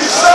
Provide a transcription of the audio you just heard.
He's